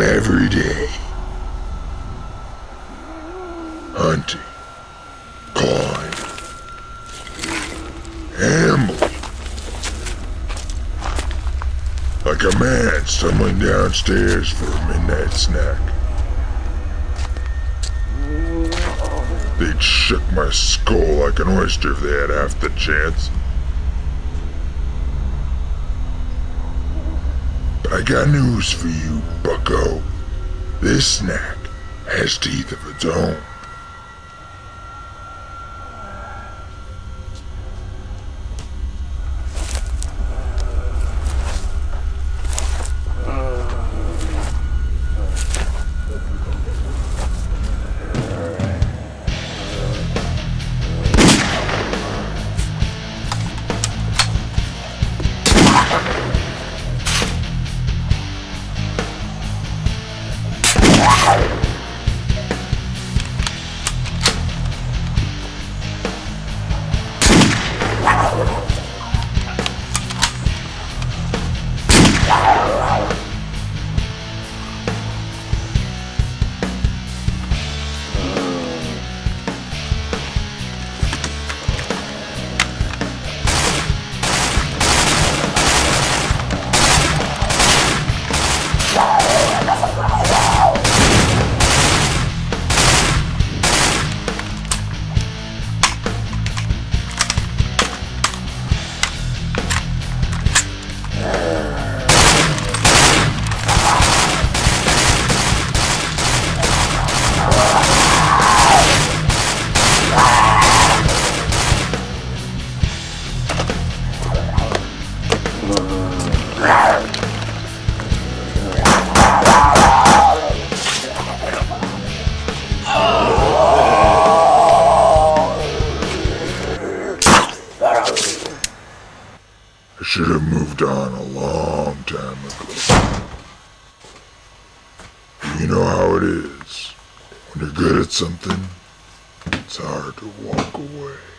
every day. Hunting, clawing, ambling. Like a man stumbling downstairs for a midnight snack. They'd shook my skull like an oyster if they had half the chance. I got news for you, bucko. This snack has teeth of its own. I should have moved on a long time ago. You know how it is. When you're good at something, it's hard to walk away.